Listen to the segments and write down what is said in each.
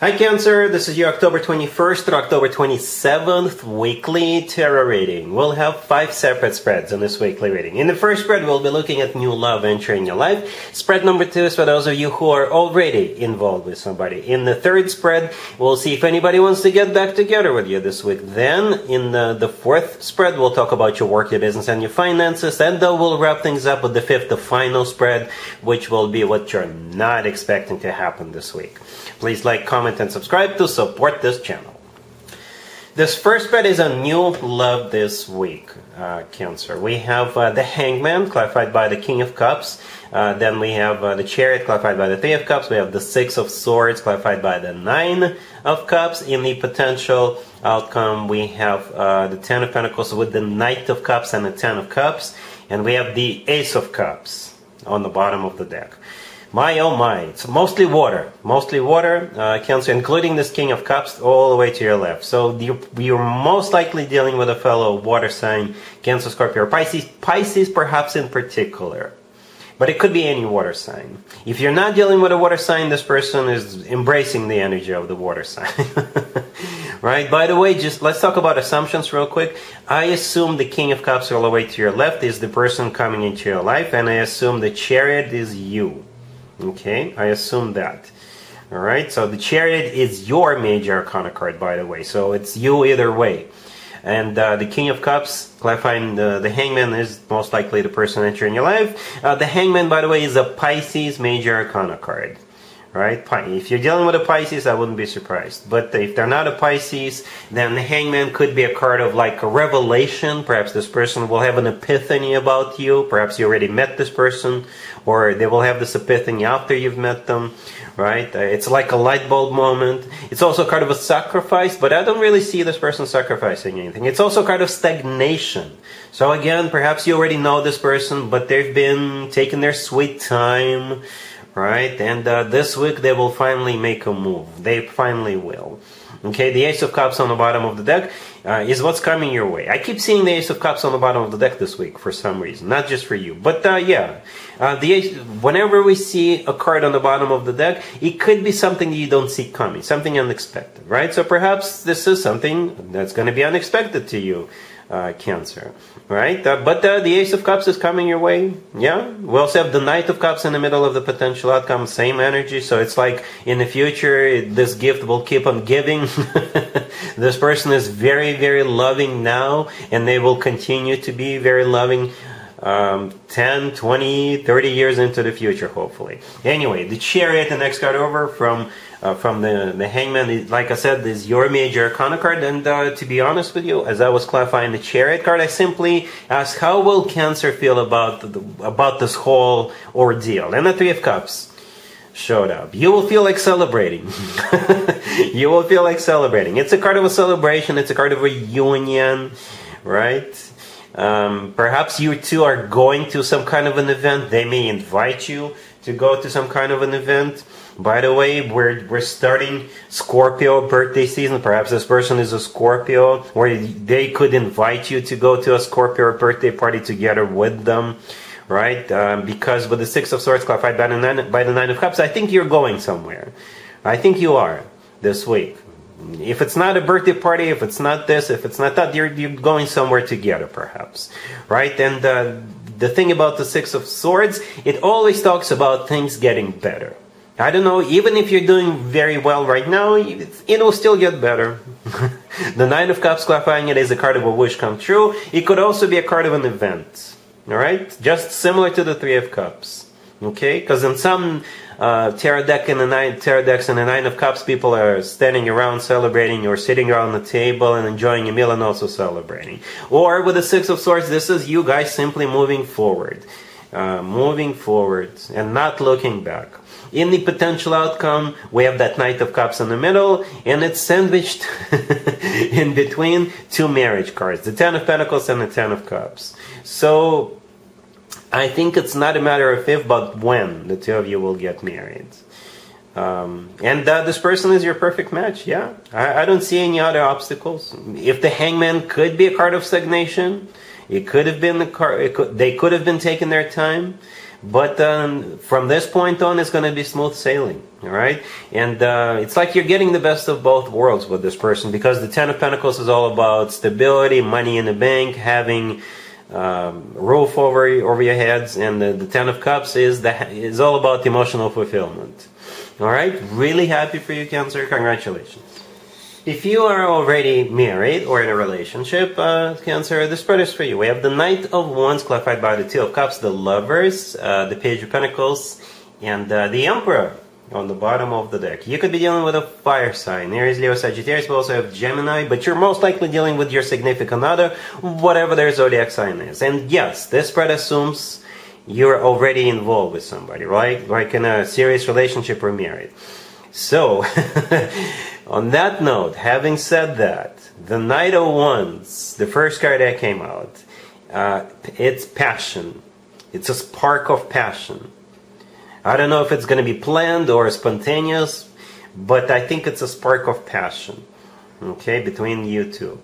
Hi Cancer, this is your October 21st to October 27th weekly tarot reading. We'll have five separate spreads in this weekly reading. In the first spread, we'll be looking at new love entering your life. Spread number two is for those of you who are already involved with somebody. In the third spread, we'll see if anybody wants to get back together with you this week. Then, in the, the fourth spread, we'll talk about your work, your business, and your finances. And then we'll wrap things up with the fifth, the final spread, which will be what you're not expecting to happen this week. Please like, comment, and subscribe to support this channel. This first spread is a new love this week, uh, Cancer. We have uh, the Hangman, clarified by the King of Cups. Uh, then we have uh, the Chariot, clarified by the Three of Cups. We have the Six of Swords, clarified by the Nine of Cups. In the potential outcome, we have uh, the Ten of Pentacles with the Knight of Cups and the Ten of Cups. And we have the Ace of Cups on the bottom of the deck. My oh my, it's mostly water. Mostly water, uh, Cancer, including this King of Cups all the way to your left. So you're, you're most likely dealing with a fellow water sign, Cancer, Scorpio, or Pisces. Pisces perhaps in particular. But it could be any water sign. If you're not dealing with a water sign, this person is embracing the energy of the water sign. right? By the way, just let's talk about assumptions real quick. I assume the King of Cups all the way to your left is the person coming into your life, and I assume the Chariot is you. Okay, I assume that. All right, so the Chariot is your major arcana card, by the way, so it's you either way. And uh, the King of Cups, clarifying the, the Hangman is most likely the person entering your life. Uh, the Hangman, by the way, is a Pisces major arcana card right? If you're dealing with a Pisces, I wouldn't be surprised. But if they're not a Pisces, then the hangman could be a card of like a revelation. Perhaps this person will have an epiphany about you. Perhaps you already met this person, or they will have this epiphany after you've met them, right? Uh, it's like a light bulb moment. It's also card of a sacrifice, but I don't really see this person sacrificing anything. It's also card of stagnation. So again, perhaps you already know this person, but they've been taking their sweet time right? And uh, this week they will finally make a move. They finally will. Okay, the Ace of Cups on the bottom of the deck uh, is what's coming your way. I keep seeing the Ace of Cups on the bottom of the deck this week for some reason, not just for you. But uh, yeah, uh, the Ace, whenever we see a card on the bottom of the deck, it could be something you don't see coming, something unexpected, right? So perhaps this is something that's going to be unexpected to you uh, Cancer, right? Uh, but uh, the Ace of Cups is coming your way. Yeah, we also have the Knight of Cups in the middle of the potential outcome, same energy. So it's like in the future, this gift will keep on giving. this person is very, very loving now, and they will continue to be very loving um, 10, 20, 30 years into the future, hopefully. Anyway, the chariot, the next card over from uh, from the, the hangman, like I said, is your major arcana card. And uh, to be honest with you, as I was clarifying the chariot card, I simply asked, how will Cancer feel about, the, about this whole ordeal? And the Three of Cups showed up. You will feel like celebrating. you will feel like celebrating. It's a card of a celebration. It's a card of a union, right? Um, perhaps you two are going to some kind of an event. They may invite you to go to some kind of an event. By the way, we're, we're starting Scorpio birthday season. Perhaps this person is a Scorpio, where they could invite you to go to a Scorpio birthday party together with them, right? Um, because with the Six of Swords clarified by the, nine, by the Nine of Cups, I think you're going somewhere. I think you are this week. If it's not a birthday party, if it's not this, if it's not that, you're, you're going somewhere together, perhaps, right? And the thing about the Six of Swords, it always talks about things getting better. I don't know, even if you're doing very well right now, it will still get better. the Nine of Cups clarifying it is a card of a wish come true. It could also be a card of an event. Alright? Just similar to the Three of Cups. Okay? Because in some uh, deck and the nine tarot decks and the nine of cups, people are standing around celebrating or sitting around the table and enjoying a meal and also celebrating. Or with the six of swords, this is you guys simply moving forward, uh, moving forward and not looking back. In the potential outcome, we have that Knight of Cups in the middle, and it's sandwiched in between two marriage cards, the Ten of Pentacles and the Ten of Cups. So I think it's not a matter of if, but when the two of you will get married. Um, and uh, this person is your perfect match, yeah. I, I, don't see any other obstacles. If the hangman could be a card of stagnation, it could have been the card, could, they could have been taking their time. But um, from this point on, it's going to be smooth sailing. All right, and uh, it's like you're getting the best of both worlds with this person because the Ten of Pentacles is all about stability, money in the bank, having um, roof over over your heads, and the, the Ten of Cups is the is all about emotional fulfillment. All right, really happy for you, Cancer. Congratulations. If you are already married or in a relationship, uh, Cancer, this spread is for you. We have the Knight of Wands clarified by the Two of Cups, the Lovers, uh, the Page of Pentacles, and uh, the Emperor on the bottom of the deck. You could be dealing with a fire sign, Aries, Leo, Sagittarius, but also have Gemini, but you're most likely dealing with your significant other, whatever their zodiac sign is. And yes, this spread assumes you're already involved with somebody, right? Like in a serious relationship or married. So, on that note, having said that, the Knight of Wands, the first card that came out, uh, it's passion. It's a spark of passion. I don't know if it's going to be planned or spontaneous, but I think it's a spark of passion, okay, between you two,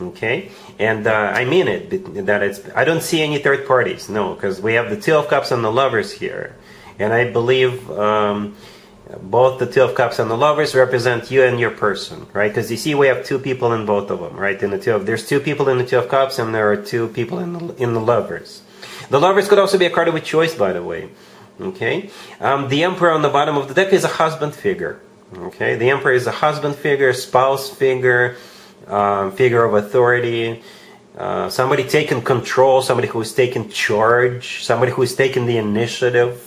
okay, and uh, I mean it that it's. I don't see any third parties, no, because we have the Two of Cups and the Lovers here, and I believe. Um, both the two of cups and the lovers represent you and your person right because you see we have two people in both of them right in the two of there's two people in the two of cups and there are two people in the in the lovers the lovers could also be a card of a choice by the way Okay, um, the emperor on the bottom of the deck is a husband figure. Okay, the emperor is a husband figure, spouse figure, um, figure of authority, uh, somebody taking control, somebody who's taking charge, somebody who's taking the initiative.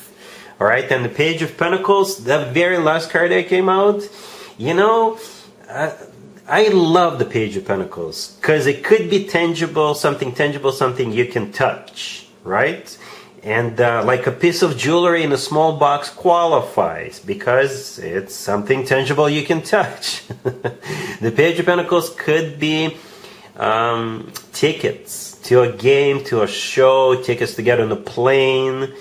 All right, and the Page of Pentacles, the very last card that came out, you know, uh, I love the Page of Pentacles because it could be tangible, something tangible, something you can touch, right? And uh, like a piece of jewelry in a small box qualifies because it's something tangible you can touch. the Page of Pentacles could be um, tickets to a game, to a show, tickets to get on a plane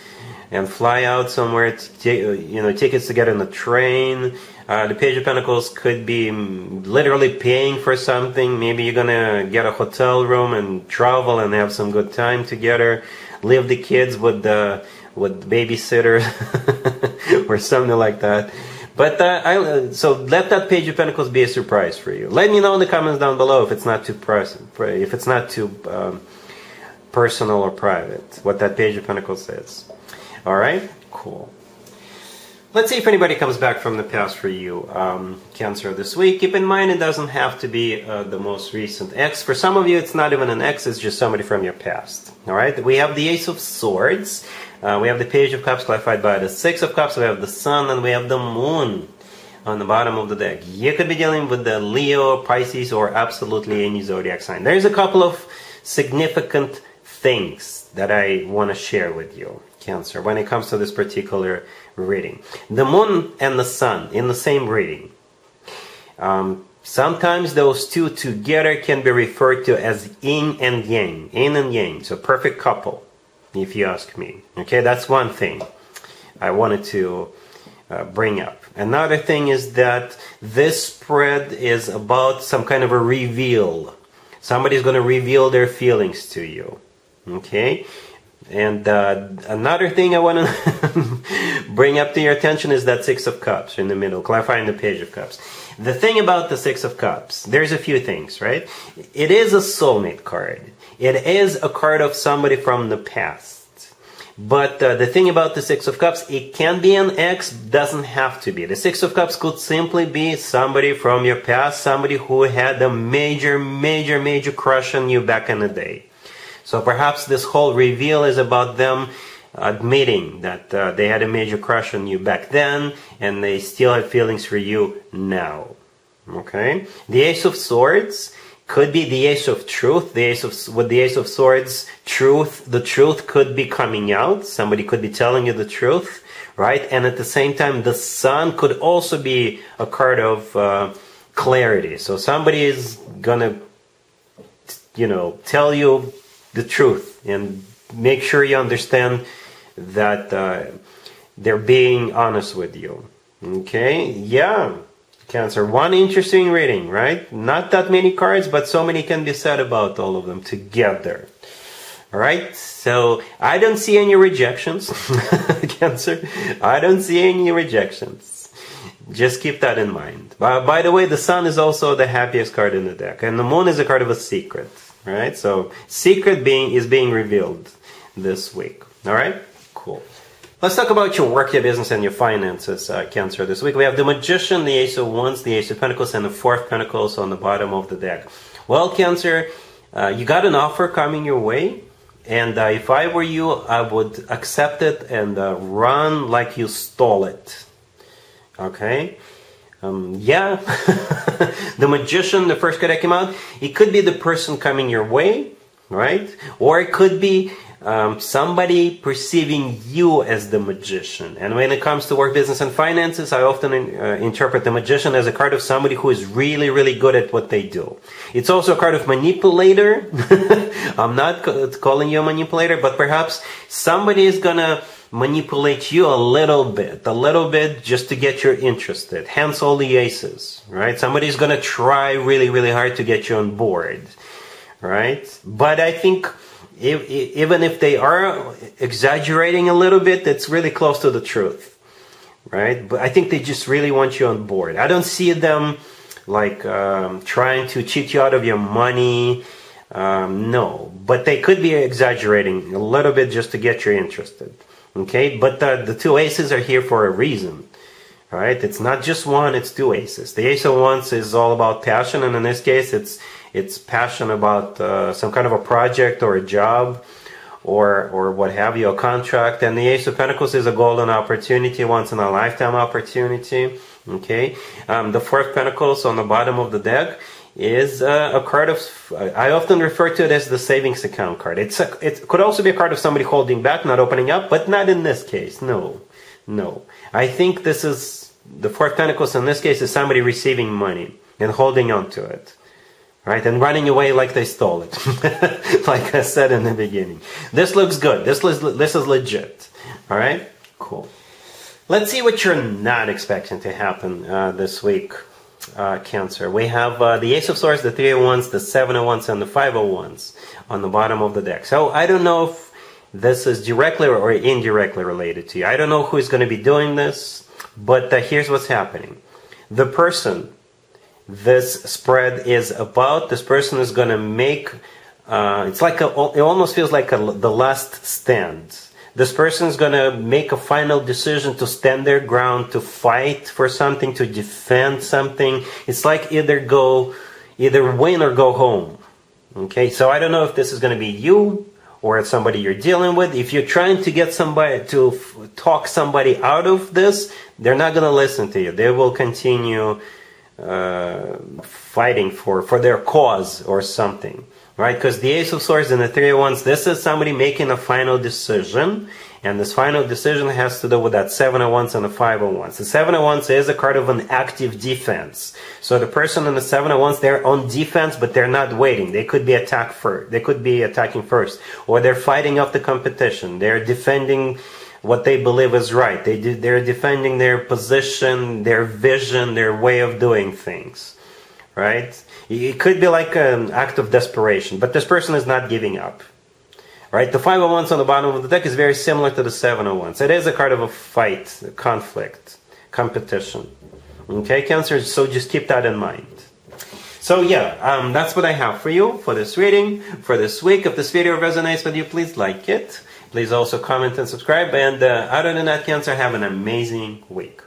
and fly out somewhere, you know, tickets to get on a train. Uh, the Page of Pentacles could be literally paying for something. Maybe you're gonna get a hotel room and travel and have some good time together leave the kids with the with babysitter or something like that. But uh, I, so let that page of pentacles be a surprise for you. Let me know in the comments down below if it's not too if it's not too um, personal or private what that page of pentacles says. All right, cool. Let's see if anybody comes back from the past for you, um, Cancer, this week. Keep in mind it doesn't have to be uh, the most recent ex. For some of you, it's not even an ex, it's just somebody from your past. All right, we have the Ace of Swords, uh, we have the Page of Cups clarified by the Six of Cups, we have the Sun, and we have the Moon on the bottom of the deck. You could be dealing with the Leo, Pisces, or absolutely any zodiac sign. There's a couple of significant things that I want to share with you, Cancer, when it comes to this particular reading. The moon and the sun in the same reading. Um, sometimes those two together can be referred to as yin and yang. Yin and yang. So perfect couple, if you ask me. Okay, that's one thing I wanted to uh, bring up. Another thing is that this spread is about some kind of a reveal. Somebody's going to reveal their feelings to you. Okay? And uh, another thing I want to bring up to your attention is that Six of Cups in the middle, clarifying the Page of Cups. The thing about the Six of Cups, there's a few things, right? It is a soulmate card. It is a card of somebody from the past. But uh, the thing about the Six of Cups, it can be an ex, doesn't have to be. The Six of Cups could simply be somebody from your past, somebody who had a major, major, major crush on you back in the day. So perhaps this whole reveal is about them admitting that uh, they had a major crush on you back then and they still have feelings for you now. Okay? The Ace of Swords could be the Ace of Truth. The Ace of with the Ace of Swords, truth. The truth could be coming out. Somebody could be telling you the truth, right? And at the same time, the Sun could also be a card of uh, clarity. So somebody is gonna, you know, tell you the truth and make sure you understand that uh, they're being honest with you. Okay? Yeah. Cancer. One interesting reading, right? Not that many cards, but so many can be said about all of them together. All right? So I don't see any rejections. Cancer. I don't see any rejections. Just keep that in mind. By, by the way, the sun is also the happiest card in the deck, and the moon is a card of a secret, right? So secret being is being revealed this week. All right, cool. Let's talk about your work, your business, and your finances, uh, Cancer. This week we have the Magician, the Ace of Wands, the Ace of Pentacles, and the Four of Pentacles on the bottom of the deck. Well, Cancer, uh, you got an offer coming your way. And uh, if I were you, I would accept it and uh, run like you stole it. Okay? Um, yeah, the magician, the first card that came out, it could be the person coming your way, right? Or it could be um, somebody perceiving you as the magician. And when it comes to work, business, and finances, I often uh, interpret the magician as a card of somebody who is really, really good at what they do. It's also a card of manipulator. I'm not calling you a manipulator, but perhaps somebody is gonna manipulate you a little bit, a little bit just to get you interested. Hence all the aces, right? Somebody's gonna try really, really hard to get you on board, right? But I think if, even if they are exaggerating a little bit, it's really close to the truth, right? But I think they just really want you on board. I don't see them like um, trying to cheat you out of your money. Um, no, but they could be exaggerating a little bit just to get you interested. Okay, but the, the two aces are here for a reason. Right? It's not just one, it's two aces. The ace of wands is all about passion, and in this case, it's it's passion about uh, some kind of a project or a job or or what have you, a contract. And the Ace of Pentacles is a golden opportunity, once in a lifetime opportunity. Okay, um, the Four of Pentacles on the bottom of the deck is uh, a card of. I often refer to it as the savings account card. It's a, it could also be a card of somebody holding back, not opening up, but not in this case. No, no. I think this is the Four of Pentacles in this case is somebody receiving money and holding on to it right? And running away like they stole it, like I said in the beginning. This looks good. This is this is legit. All right, cool. Let's see what you're not expecting to happen uh, this week, uh, Cancer. We have uh, the Ace of Swords, the Three of Wands, the Seven of Wands, and the Five of Wands on the bottom of the deck. So I don't know if this is directly or indirectly related to you. I don't know who is going to be doing this, but uh, here's what's happening. The person this spread is about. This person is going to make. Uh, it's like a, it almost feels like a, the last stand. This person is going to make a final decision to stand their ground, to fight for something, to defend something. It's like either go, either win or go home. Okay, so I don't know if this is going to be you or somebody you're dealing with. If you're trying to get somebody to talk somebody out of this, they're not going to listen to you. They will continue uh, fighting for for their cause or something, right? Because the Ace of Swords and the Three of Wands, this is somebody making a final decision, and this final decision has to do with that Seven of Wands and the Five of Wands. The Seven of Wands is a card of an active defense. So the person in the Seven of Wands, they're on defense, but they're not waiting. They could be attacked first. They could be attacking first, or they're fighting off the competition. They're defending what they believe is right. They do, they're defending their position, their vision, their way of doing things, right? It could be like an act of desperation, but this person is not giving up, right? The five of wands on the bottom of the deck is very similar to the seven of wands. It is a card of a fight, a conflict, competition. Okay, Cancer. So just keep that in mind. So yeah, um, that's what I have for you for this reading for this week. If this video resonates with you, please like it. Please also comment and subscribe. And uh, other than that, Cancer, have an amazing week.